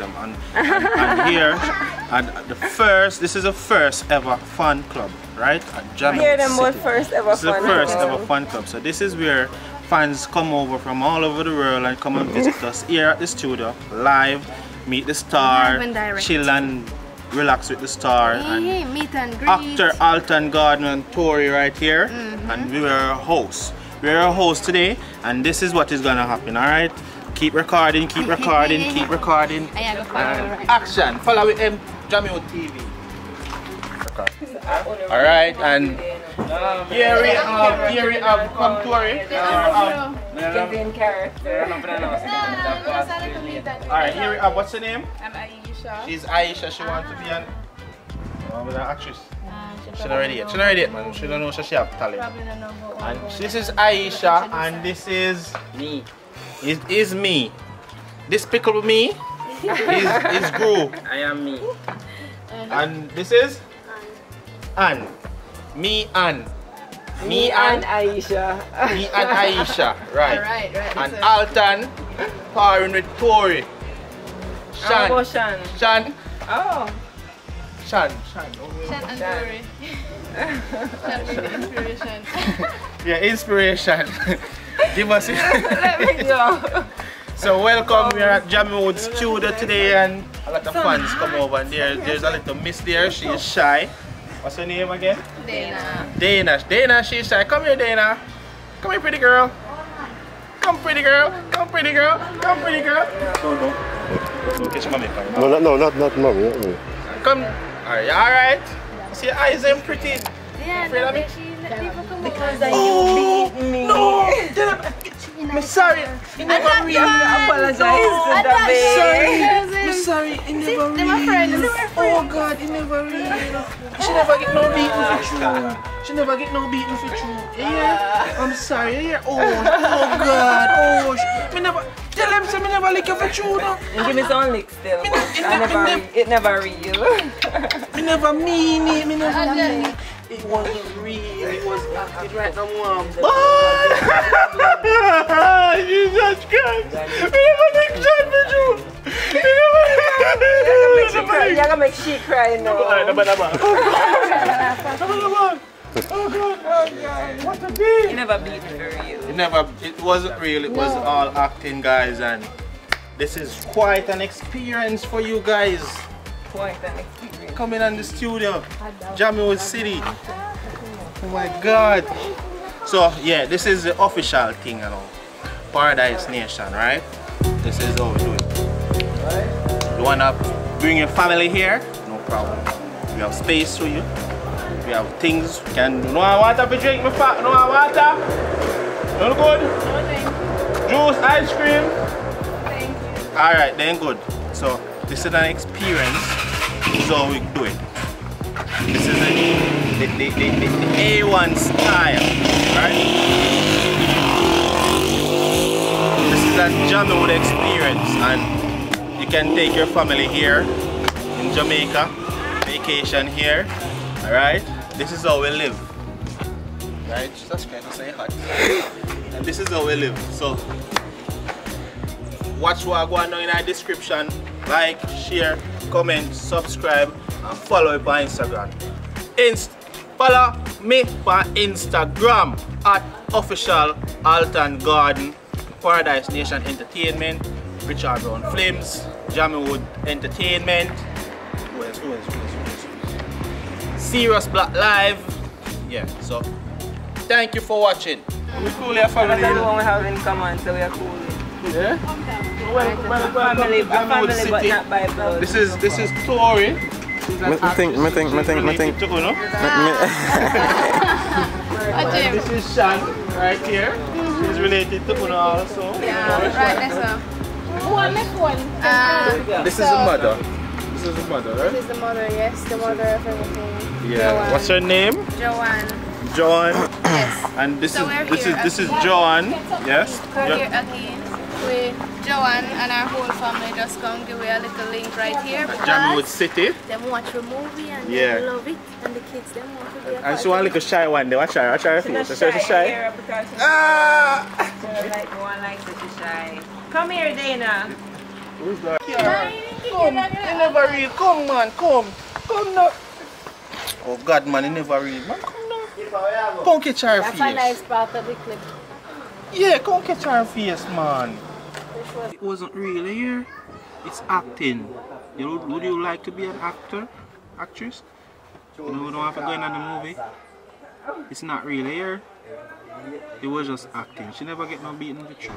introduce. And, and, and here, at the first, this is the first ever fan club, right? At Jamaica Hear them City. first ever This is the first club. ever fan club. So this is where fans come over from all over the world and come and visit us here at the studio, live, meet the star, and chill and relax with the star. and meet and greet. actor Alton Gordon and Tori right here Mm-hmm. and we are hosts. We are a host today and this is what is gonna happen, alright? Keep recording, keep recording, keep recording. I have a follow And right. action! Follow with M Jamio TV. Alright, and here we have here we have come Tori. Here we have- Kevin character. Alright, here we have what's her name? I'm Aisha. She's Aisha, she wants to be an oh, an actress. Uh, She not ready yet. She not ready yet, man. She don't know she have talent. Probably don't know about And this is Aisha, and this is Me. Is, is me. This pickle me is is Gru, I am me. and this is Ann. Me and me and Aisha. me and Aisha, right? Right, right. And so- Alton pairing with Tori. How about Shan, oh, Shan? Shan, Oh. Shan, Shan. Oh, Shan and Tori. Shan with the inspiration. Yeah, inspiration. Give us it. Let me go. So welcome, we are at Jammiwood Studio today and a lot of fans come over and there, there's a little miss there, she is shy. What's her name again? Dana. Dana. Dana, she's shy. Come here, Dana. Come here, pretty girl. Come, pretty girl. Come, pretty girl. Come, pretty girl. No, no. Don't catch mommy. fine. No, no, not not mommy. Not me. Come. Alright, alright. See your eyes them pretty. Yeah, no, she let people come Because over. you beat me. No! I'm sorry. You never not really. done. Apologize to I'm the not babe. sorry. I'm sorry. You never they're my friends. really. Oh God, you never really. She never get no beating for true. She never get no beating for true. Yeah. Uh. I'm sorry. Yeah. Oh, oh God. Oh, sh- me never. Tell them say me never lick you for true. No. And give me some lick still. Me ne- it I ne- never, it re- it never real. Me never mean it. Me never And then- mean it. It wasn't real. It was acted right now, mom. Jesus Christ. Me never lick John for true. Me You're never. gonna make she cry. You're gonna make she cry now. Oh God. Oh God. What a You day. never beat me for real. It never, it wasn't real, it was all acting guys and this is quite an experience for you guys Quite an experience. Coming on the studio, Jammu City. Oh my God. So yeah, this is the official thing you know, Paradise Nation, right? This is how we do it. You wanna bring your family here? No problem. We have space for you. We have things you can. No water to drink, my fat. No water. No good. Juice, ice cream. All right, then good. So this is an experience. This is how we do it. This is the the, the, the, the, the A1 style, right? This is a Jamaica experience, and you can take your family here in Jamaica, vacation here. All right. This is how we live. Right? Jesus Christ, I say hot. and this is how we live. So watch what I go on in the description. Like, share, comment, subscribe, and follow me on Instagram. Inst follow me on Instagram at official Alton Gordon, Paradise Nation Entertainment, Richard Brown Films, Jammy Entertainment. Who else? Who else? Who else? Who else? Sirius Blaq Live. Yeah, so thank you for watching. We're cool here, That's the family. one we have in common, so we are cool. Yeah? Welcome, welcome, welcome Family, to a Jammiwood family, but not by blood. This is this is Tori. She's an Me- me think- me actress. think- me She's think- me related think. to Uno. A And gym. this is Shan right here. She's related to Uno also. Yeah, right, that's a. One, next one. Uh, This is the mother. This is the mother, right? This is the mother, yes, the mother of everything. Yeah. Joanne. What's her name? Joanne. Joan. Yes. And this So is this is this is again. Joan. Yes. We're here again with Joanne and our whole family just come give you a little link right here Jamwood because City. them watch a movie and Yeah. they love it and the kids them want to be a And part she want of like a shy one. They watch her. Watch her She's face. not So she's shy. she's Ah! she don't like the one like that she's shy. Come here, Dana. Who's that? Come, you never read. Come, man, come. Come now. Oh, God, man, you never read. Man, come now. Come catch our That's a nice part of the clip. Yeah, come catch our face, man. It wasn't real here. It's acting. You know, would you like to be an actor, actress? You know, you don't have to go in on the movie. It's not real here. It was just acting. She never get no beaten the truth.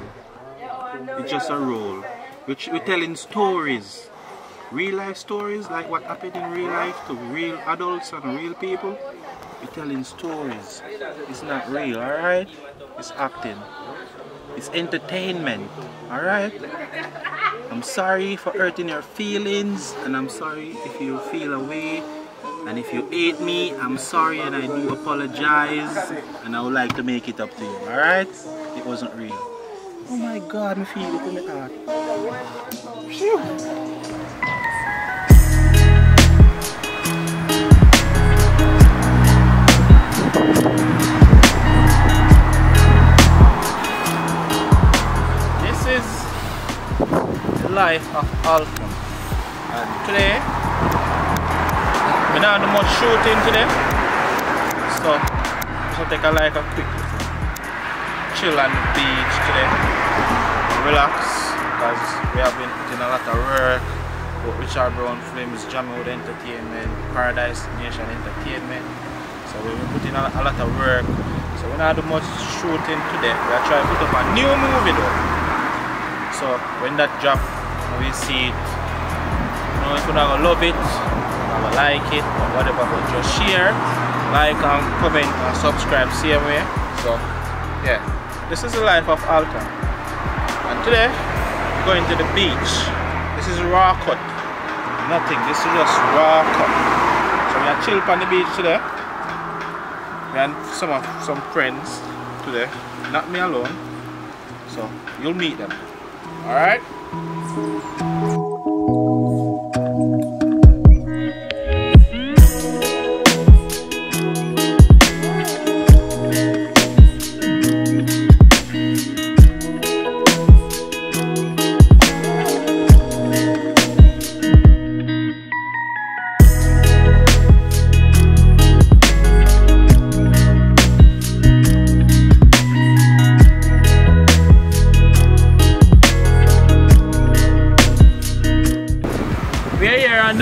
It's just a role. Which we're telling stories. Real life stories, like what happened in real life to real adults and real people. We're telling stories. It's not real, alright? It's acting. It's entertainment, alright? I'm sorry for hurting your feelings, and I'm sorry if you feel away. And if you hate me, I'm sorry and I do apologize. And I would like to make it up to you, alright? It wasn't real. Oh my god, I feel it in my heart. Phew. Life of Alton. And today, we not do much shooting today. So, gonna take a like a quick chill on the beach today. Relax, because we have been putting a lot of work. But Richard Brown Films, Jamwood Entertainment, Paradise Nation Entertainment. So we've been putting a, a lot of work. So we're not do much shooting today. We are trying to put up a new movie though. So when that drop, we see it. You know, if not gonna love it, gonna like it, or whatever, but just share, like and comment and subscribe same way. So yeah, this is the life of Alton. And today, we're going to the beach. This is raw cut. Nothing, this is just raw cut. So we are chill on the beach today. Me and some of some friends today. Not me alone. So you'll meet them. Alright? We're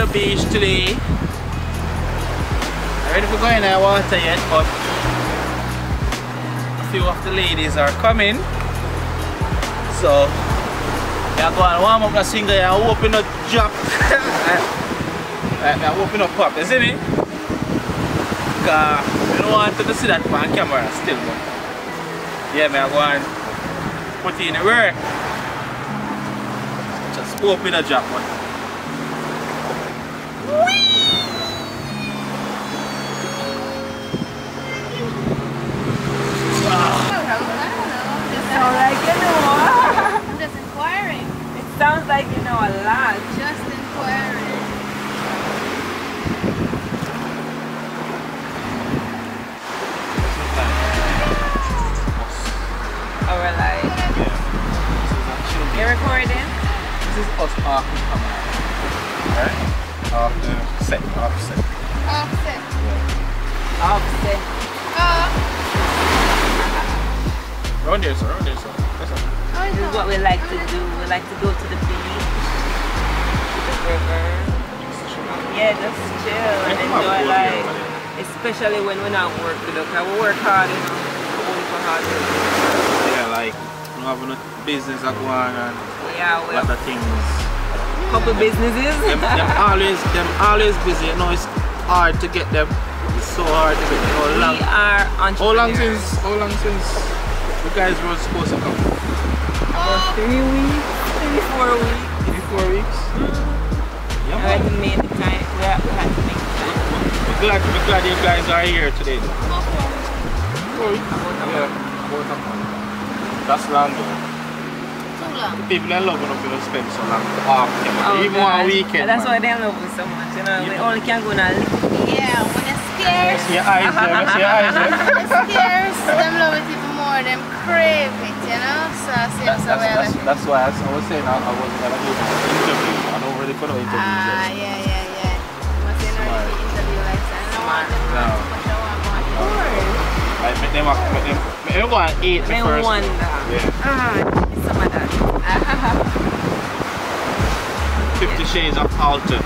the beach today. I Ready for going in the water yet, but a few of the ladies are coming. So we are going to warm up the singer and open up drop. Like, I'm open up pop, you see me? Because I don't want to see that on camera still. But yeah, man, I go and put it in the work. Just open a drop one. Sound like you know. I'm just inquiring. it sounds like you know a lot. Just inquiring. Like, you're recording? This is us off camera. Right? Off the set, off set. Offset. Offset. Oh, Round there, sir, round there, sir. Oh, This is what we like to do. We like to go to the beach, to the river. Yeah, just chill and Yeah, enjoy life. Especially when we're not working. Because we work hard, you know. We work hard. Yeah, like, we have no business that go on and Yeah, a we lot of things. Couple businesses. them, them always, them always busy. You know, it's hard to get them. It's so hard to get them. How long, we are how long since, how long since you guys were supposed to come? For three weeks, three, four weeks. Three four weeks? Mm. Yeah, I man. the time. We had to make the time. We're glad, we're glad you guys are here today. though. Four weeks? Yeah, about a month. That's long though. Too long. People in love when people spend so long off. Oh, Even God. one weekend. And that's why man. they love us so much. You know, we only can go on a little. Yeah, when it's scarce, See your eyes there, see your eyes there. it's scarce, them love it even more, them crave it, you know? So, cross him, That, so that's, we that's, a- that's why I, was- saying I, I wasn't gonna do an interview. I don't really put no interviews Ah, yet. yeah, yeah, yeah. Must be not Smart. interview like that. I don't want them to No. know I want more. Like, make them, make them, make them go and eat me May first. wonder. Yeah. Ah, some of that. Fifty Shades of Alton.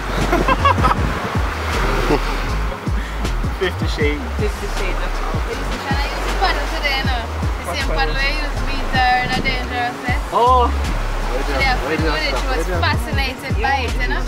Fifty Shades. Fifty Shades of Alton. Can I use the paddle today, no? The same paddle I use meter in a dangerous eh? Oh. Yeah, she was fascinated by it, you know?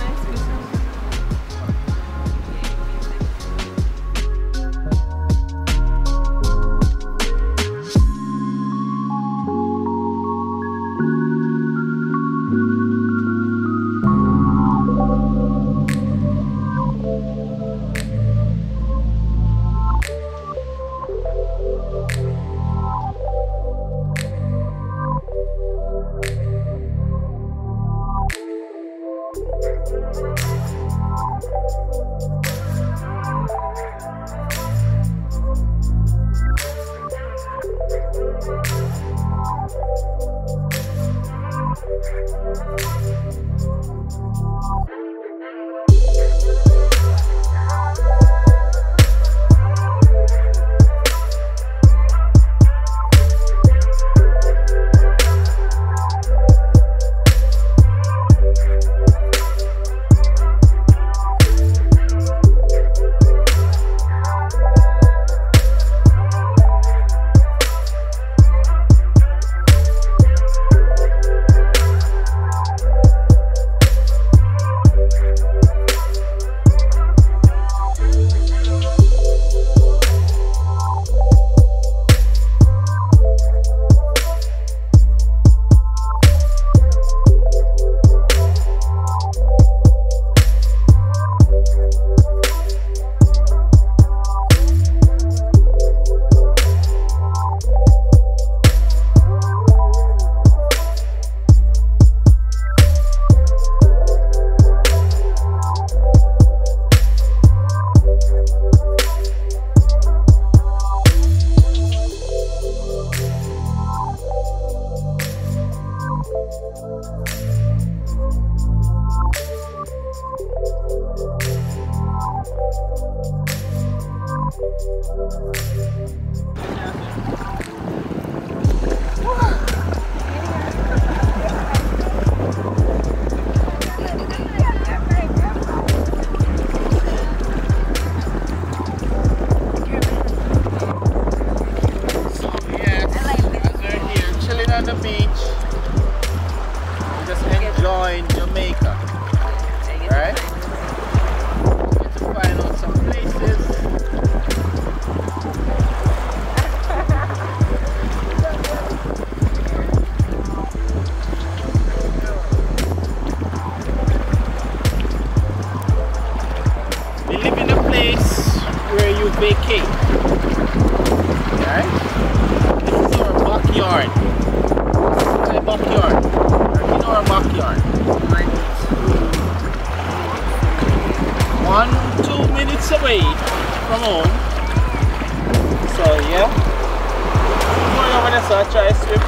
try swim.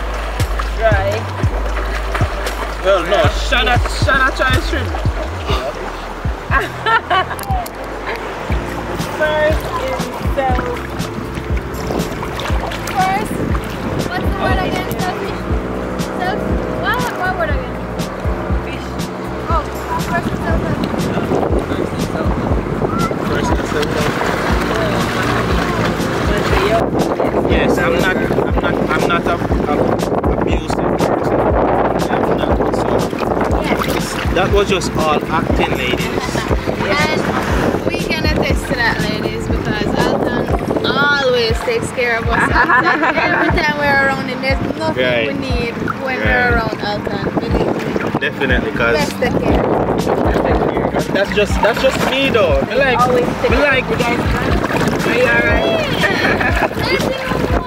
Try. Well no, Shana Shana try swim. First in self. First, what's the word again? Oh. Selfish? Self? What? What word again? Fish. Oh, first is. First in self. First and second. Yes, I'm not not I'm a, a abusive person. I'm not. So Yes. that was just all acting ladies. And we can attest to that, ladies, because Alton always takes care of us. Every time we're around him, there's nothing Right. we need when Right. we're around Alton. Believe me. Definitely, cause Best care. that's just that's just me though. Me like Always me like You guys? Are you alright?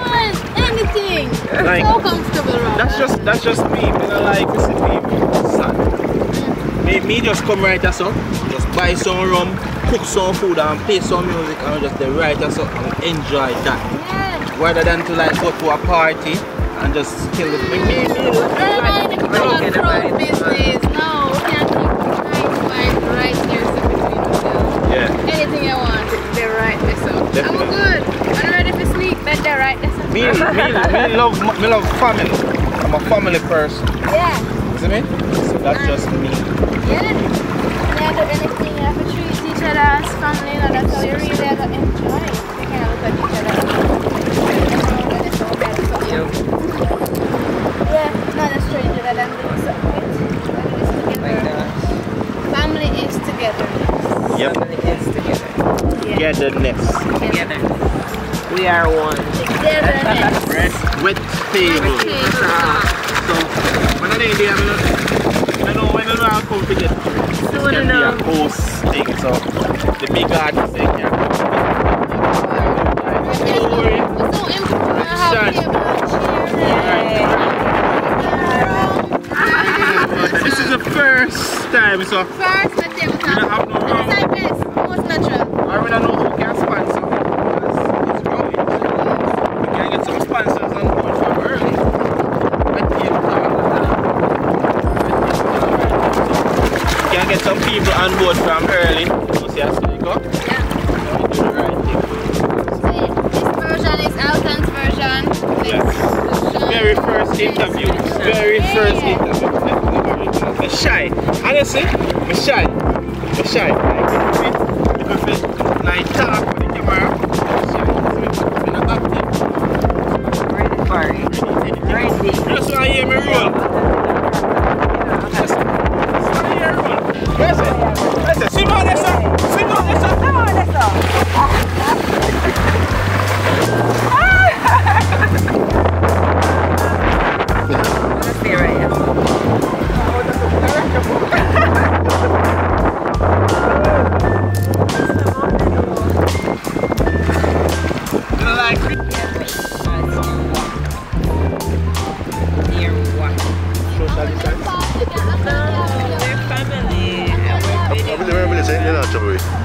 Anyone. Like, so comfortable around that's just that's just me. Me not like to see people sad. Me, me just come right as up, just buy some rum, cook some food and play some music and just the right as up and enjoy that. Yeah. Rather than to like go to a party and just kill it. Me, me, me, Never mind if it's all Right, crowd business. No, we can't keep nice vibes right here so between ourselves. yeah. Anything you want, they're right there. So I'm good. I'm ready for sneak, but they're right there. So. Me, me, me love, me love family. I'm a family person. Yeah, You see me? So that's just me. yeah. And do anything, you have to treat each other as family, you know, that's how you really have to enjoy. You can't look at each other as Yeah, not a stranger that I'm doing something with. That is My together. gosh. Family is together. Yep. Family is together. Yeah. Togetherness. Together. We are one. Togetherness. Red wet table. So when I day I'm I know when I know I come to get it's So gonna when be I a host thing. So the big artist they can Don't worry. So important to have Shine. people cheering. This is the first time, so First, the table don't have no wrong. On board from early. You see how it's go? Yeah. The right thing. This version is Alton's version. Yes. Very first interview. Very first interview. I'm shy. Honestly, I'm shy. I'm shy. I feel like talk for the camera, I'm not active. Ready for it. Ready. Just want to hear me roll. This,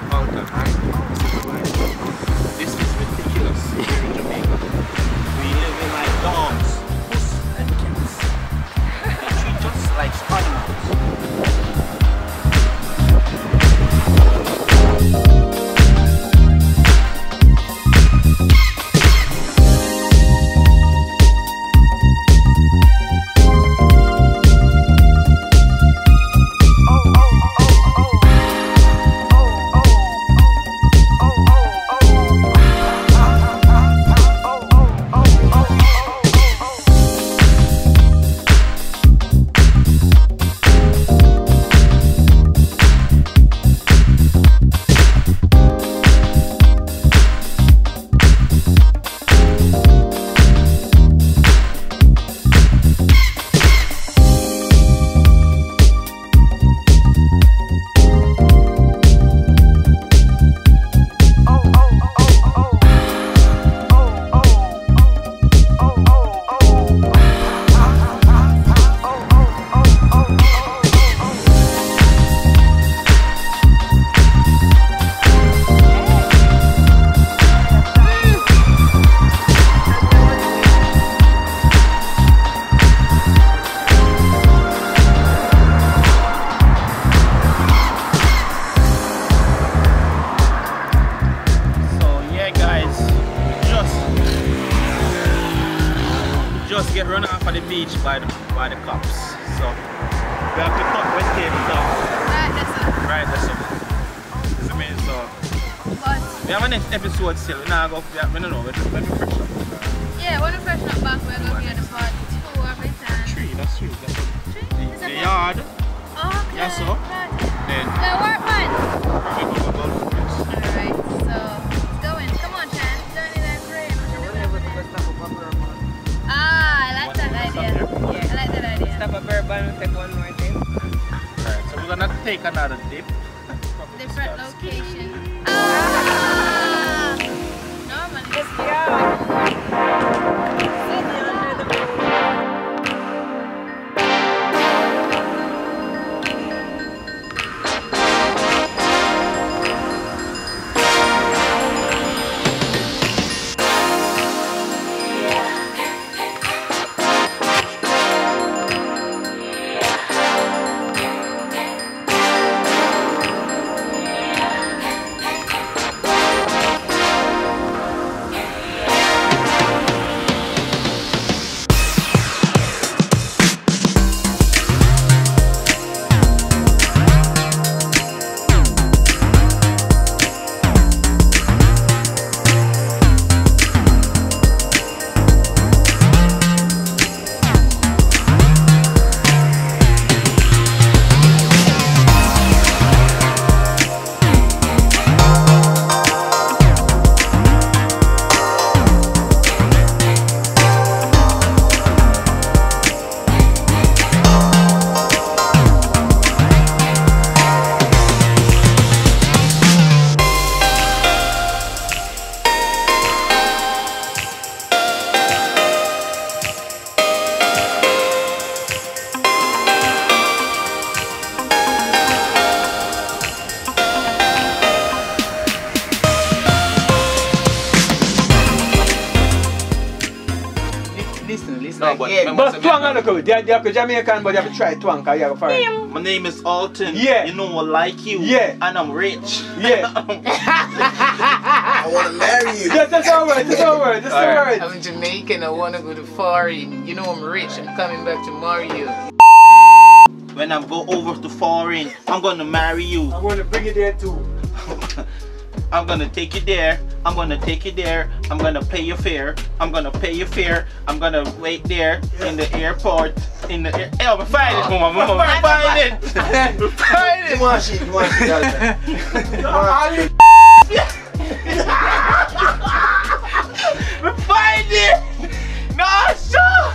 Oh, mountain, still. We now go we don't know, twang on the code. They, they are Jamaican, but you have to try twang because you have a foreign. My name is Alton. Yeah. You know I like you. Yeah. And I'm rich. Yeah. I want to marry you. Yes, that's our word. That's our word. That's our Alright. word. I'm Jamaican, I wanna go to foreign. You know I'm rich, I'm coming back to marry you when I go over to foreign, I'm gonna marry you. I'm going to bring you there too. I'm gonna take you there. I'm gonna take you there. I'm gonna pay your fare. I'm gonna pay your fare. I'm gonna wait there in the airport. In the air. Hey, we find it, mama. Mama, we find it. Find it. You want shit, you want shit, find it. No, sure.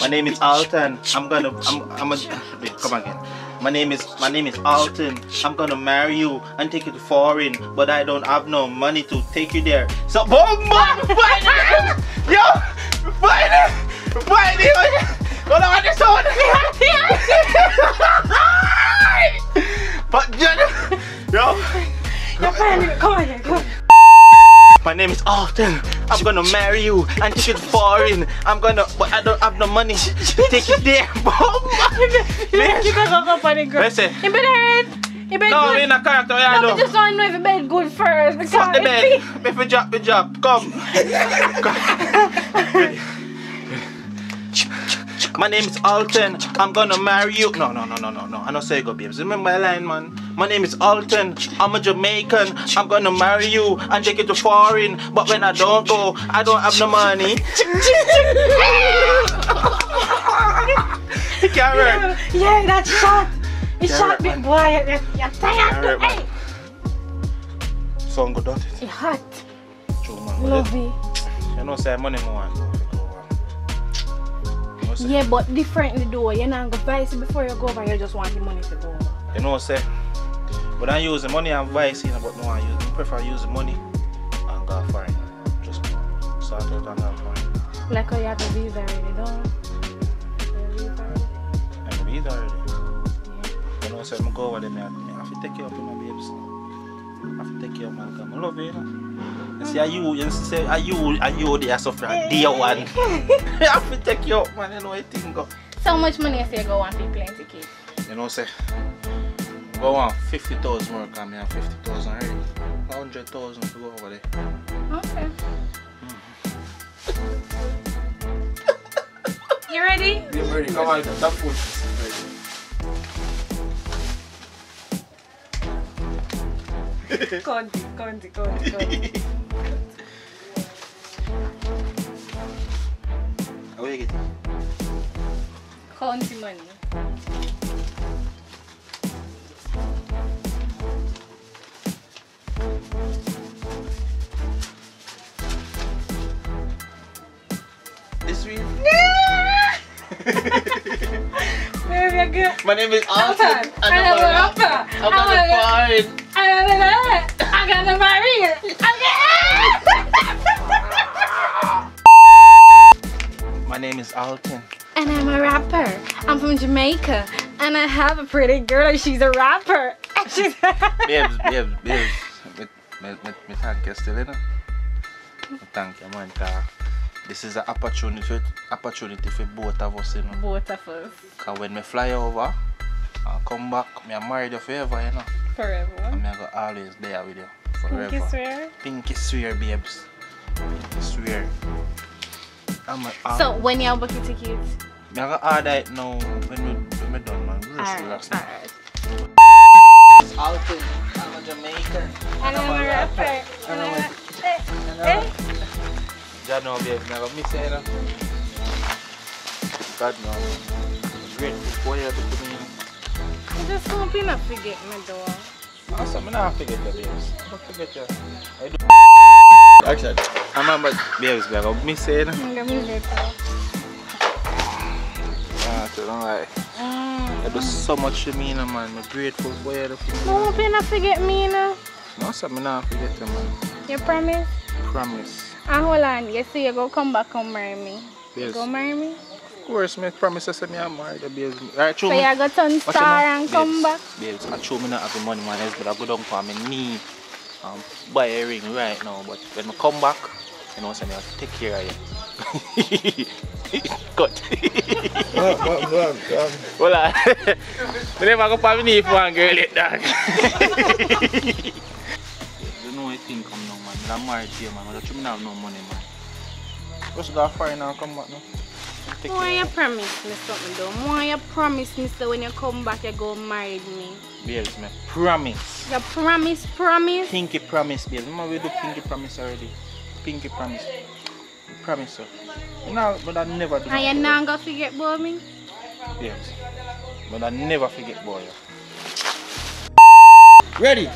My name is Alton. I'm gonna. I'm. I'm a. Wait, come again. My name is. My name is Alton. I'm gonna marry you and take you to foreign, but I don't have no money to take you there. So, boom, boom, it. Yo, find it. Find it. Hold on, this one. But Jenny, yo. My name is Alton. I'm gonna marry you and take to foreign. I'm gonna, but I don't have no money take you there. Oh Listen, You better hurt. You better no, good. in a character, yeah, No, no. just want to know if you bed good first. Fuck the bed. we- If you drop, you drop. Come. My name is Alton. I'm gonna marry you. No, no, no, no, no, no. I don't say go, babes. Remember my line, man. My name is Alton. I'm a Jamaican. I'm gonna marry you and take you to foreign. But when I don't go, I don't have no money. Can't work. Yeah, that's shot. It's Yeah, shot, big boy. You're, tired. Yeah, hey, Son, go dot it. it's hot. True, man. Lovey. You know, say money more. You know, Yeah, but differently though. You're not going to vice before you go over. You just want the money to go. you know, what I say. But I use the money and vice, you know, but no, I use, I prefer use the money and go foreign. Just start out and go foreign. Like how you have the visa already. The visa already. And the visa already. You know, say, I go over there, I have to take care of you, my babes. I have to take care of my girl. I love you, you know. You see, are you, you see, are you, are you there suffer a day one? I have to take you up, man, you know, how thing go. So much money you say go on for plane ticket. You know, say, go on 50,000 more, because I have 50,000 already. 100,000 to go over there. Okay. you ready? Yeah, I'm ready. Come on, that food. Conti, conti, conti, conti. How you get it? Conti money. This real? My name is Alton, I'm a rapper. I'm I'm a- find. I got it. I got the Maria. Name is Alton. And I'm a rapper. I'm from Jamaica. And I have a pretty girl and she's a rapper. She's babes, babes, babes. Me, me, me, me thank you still, you know? Me thank you, man. This is an opportunity, opportunity for both of us, you know. Both of us. Cause when me fly over and come back, me I married you forever, you know. Forever. And me I go always there with you. Forever. Pinky swear. Pinky swear, babes. Pinky swear. I'm a, um, So when y'all book your tickets? me I go order it now when we, when we done, man. Just Alright, relax. alright. Alton, I'm a Jamaican. And I'm a rapper. And I'm a... Eh, eh. God know, babes, me I go miss you, you. God know. Grateful for you to put me in. I just hope you not forget me though. Awesome, I don't forget you, babes. Don't forget you. I do. Action. I remember, babes, me I go miss you, you know. I'm gonna miss it though. Ah, so don't lie. Mm. You do so much to me, you man. I'm grateful for you. to me I hope you not forget me, you in. No, so I don't forget you, man. You promise? Promise. And hold on, you say you go come back and marry me. You Yes. go marry me? Of course, me promise I me I'm married, babes. True, So me. you go turn star and come back? Babes, I show me not have the money, man. But I go down for my knee. Um, buy a ring right now. But when I come back, you know, so I have to take care of you. Cut. No, no, no, um, Well, I never go for my knee for one girl like that. you know I think I'm no man. I'm married to you, man. I should not have no money, man. Just go far now, come back now. Take Why you promise me something though? Why you promise me so when you come back you go marry me? You. Babes, me promise. You promise, promise? Pinky promise, babe. Remember we do pinky promise already. Pinky promise. Promise, sir. No, but I never do. And you not gonna forget about me? Yes. But I never forget boy. ready. Yeah,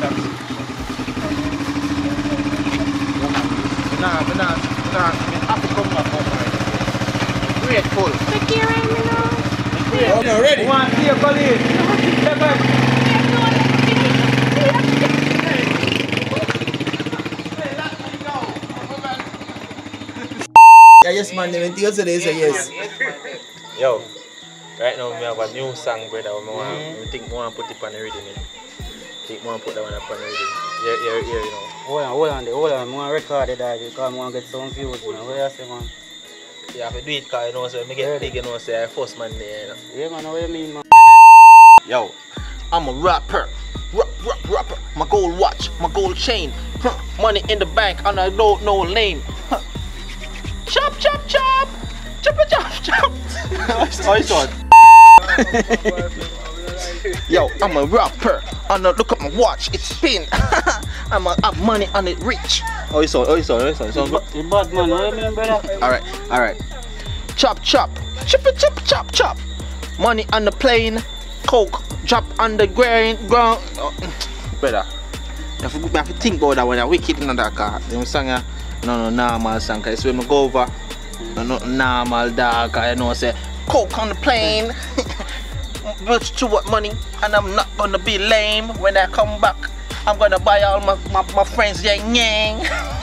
that's. Nah, but nah, nah. Me have to come back home, right? Grateful. Take care of me now. Oh, no, ready. One, two, Colleen. Seven. Yeah, yes, man. When you say this, say yes. Yo, right now we have a new song, brother. We, want, mm-hmm. we think we want to put it on the rhythm. You know? Think we want to put that one up on the rhythm. Yeah, yeah, yeah, you know. Hold on, hold on, there, hold on. I want to record it that because I want to get some views, man. What you say, man? You have to do it because you know, so me get big, you know, say I first man there, you know. Yeah, man, what do you mean, man? Yo, I'm a rapper. Rap, rap, rapper. My gold watch, my gold chain. Huh, Money in the bank and I don't know lane. Huh. Chop, chop, chop. Chop, chop, chop. oh, it's on. Yo, I'm a rapper. And uh, look at my watch, it's spin. I'm a have money and it rich. Oh, it's on, oh, it's on, oh, it's on. It's on. You bad, man. What you mean. Alright, alright. Chop, chop. Chop, chop, chop, chop. Money on the plane. Coke. Drop on the ground. ground. Oh, brother. You have, to, you have to think about that when you're wicked in that car. You song a no, no, normal song. Cause when we go over, no, no, normal dog. You know, say, Coke on the plane. But to what money? And I'm not gonna be lame when I come back. I'm gonna buy all my, my, my friends yang yang.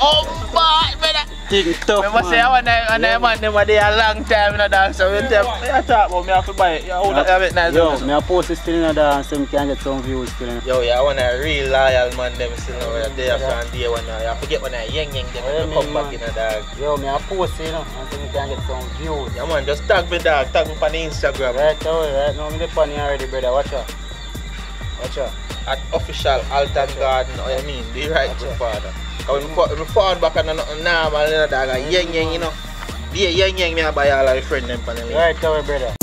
oh, boy, brother. Think tough, Remember say I man. want to and I man them a day a long time in a dance. So we tell me I talk about me have to buy it. Yeah, hold on, have it nice. Yo, Yo, me a post it still in the dance so me can get some views still. in- Yo, yeah, I want a real loyal man them still know where they are from day one. now. You forget when I yang yang them Oh, yeah, come man, back in a dog. Yo, me a post it, you know, and so me can get some views. Yeah man, just tag me dog, tag me on the Instagram. Right away, right now, me dey on here already, brother. Watch out. At official Alton Gordon, oh, or I mean, the right father. When we fall, we fall back and nothing normal, you know, dog, and yang yang, you know. Yeah, yang yang, me I buy all of the friend them panel. Right, our brother.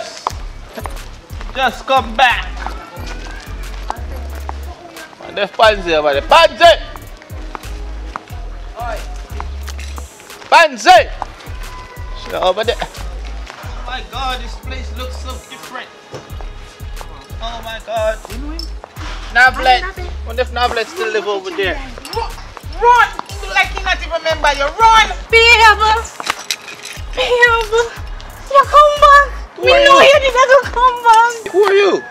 Joyce! Just come back! And there's Pansy over there. Pansy! Pansy! She's over there. Oh my god, this place looks so different. Oh my god. Navlet. Wonder if Navlet still live over there. Run! Like you not even remember you. Run! Behave! Behave! You come back! Who We are know you? you didn't come back! Who are you?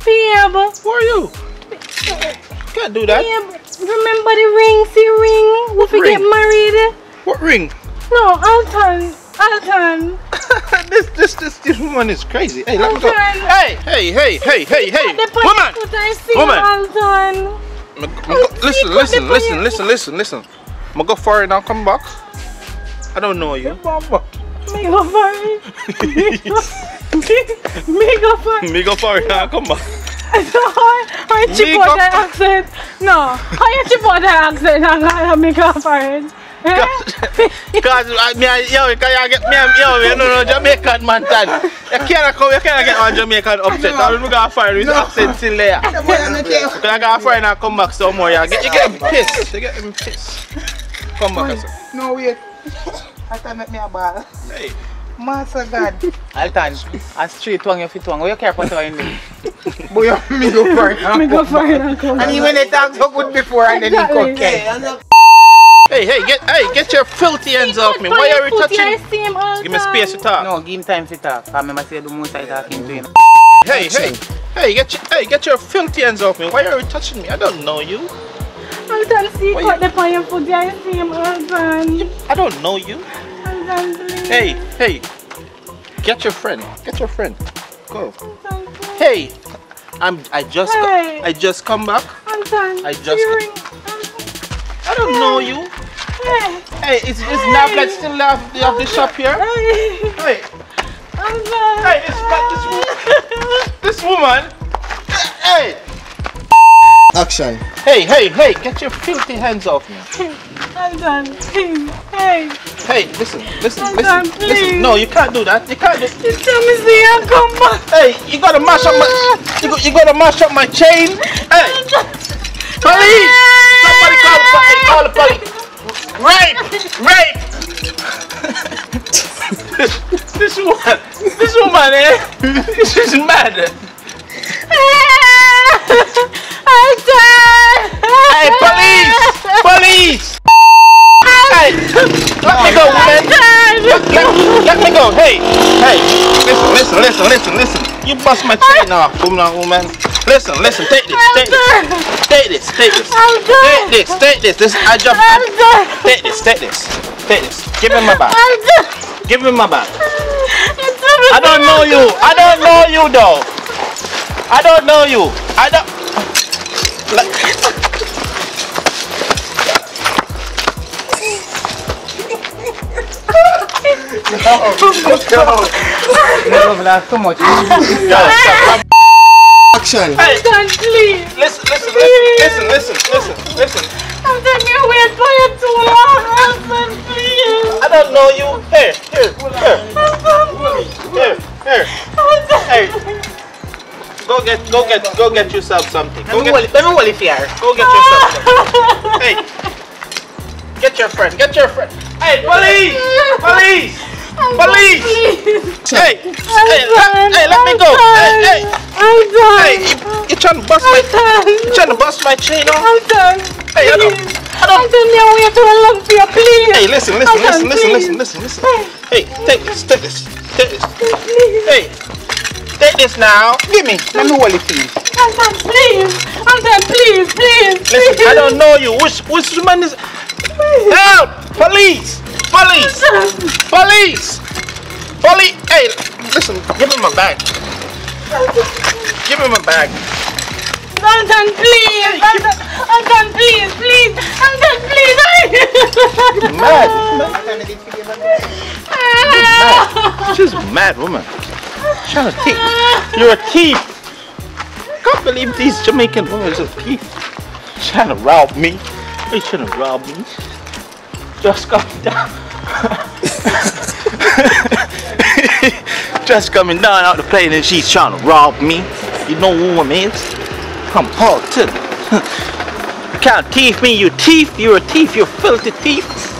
Behave! Who are you? Can't do that. Remember the ring, see ring? We ring? get married? What ring? No, Alton! Alton! this, this, this, this woman is crazy. Hey, let me go. Hey, hey, hey, hey, hey, hey, woman. put I see Woman. Alton! Me- me go- Listen, listen, listen, listen, listen, listen. I'm gonna go for it now. Come back. I don't know you. Me go for it! Me go- Me go for it! Me go for it now. Come back. I Me chip go out the accent. No, I chip out the accent and I make up for it. Eh? Cause uh, me, and- yo, you can't get me, and- yo, you know, no Jamaican man, tan. You can't come, you can't get one Jamaican upset. I'm gonna fire with accent still there. Because I got a friend and come back some more. You get, you get pissed. You get pissed. Come back, sir. No, wait. I thought make me a ball. Hey. Master God. Alton, a straight twang you fit twang. Where you care for in there? Boy, me go for it. Me go for it and come. And even they talk so good before and then he Exactly. cut. Hey, hey, get, hey, get your filthy hands off me. Why are you touching? Give me space to talk. No, give him time to talk. I remember say the most I talking to him. Hey, hey, hey, get your, hey, get your filthy hands off me. Why are you touching me? I don't know you. Alton, see, the foot. I see him, I don't know you. Hey, hey, get your friend. Get your friend. Go. Hey, I'm. I just. Hey. I just come back. I just-. I don't know you. Hey, Hey, is is Navlet still have the, have the shop here? hey, Hey, hey, this this woman. This woman. Hey, Action. hey, hey, hey, get your filthy hands off me. Alton, please. Hey, Hey, listen, listen, Hold listen, on, listen. please. No, you can't do that. You can't do. just tell me see you come back. Hey, you gotta mash up my. You, go, you gotta mash up my chain. Hey, police! Somebody call the police! Call the police! Rape! Rape! this woman, this woman, eh? She's mad. Alton! Hey, police! Police! Hey, let me go, woman. Let, let, let me go. Hey, hey, listen, listen, listen, listen, listen. You bust my chain off, woman, woman. Listen, listen, take this, take this, take this, take this, take this, take this. This I just take this, take this, take this. Give him my bag. Give him my bag. I don't know you. I don't know you though. I don't know you. I don't. Love laugh too much. Yo, stop. Action. Hey, Alton, please. listen, listen, listen, listen, listen, listen, listen. Alton, you wait for you too long. Alton, please. I don't know you. Here, here, here. Here, here. Hey. Go get, go get, go get yourself something. Go Let me get, hold let me hold it here. go get yourself something. Hey. Get your friend, get your friend. Hey, police! Police! Police! Hey, hey, let, hey, let me go. Hey, hey, I'm done. hey, you, you trying to bust my, you trying to bust my chain off? I'm done. Hey, I don't, I don't. I'm done now. We have to run for you, please. Hey, listen, listen, listen, listen, listen, listen, listen. Hey, take this, take this, take this. Hey, take this now. Give me. Let me hold it for you. I'm done, please. Please, please. Listen, please. I don't know you. Which which woman is? Help! Police! Police! Police! Police! Hey, listen. Give me my bag. Give me my bag. I'm please. I'm done, I'm please, please. I'm done, please. Mad. She's a mad woman. Trying to thief. You're a thief. Can't believe these Jamaican women are thief. Trying to rob me. They trying to rob me. Just coming down. Just coming down out the plane and she's trying to rob me. You know who woman is? To You can't thief me, you thief. You're a thief, you're a filthy thief.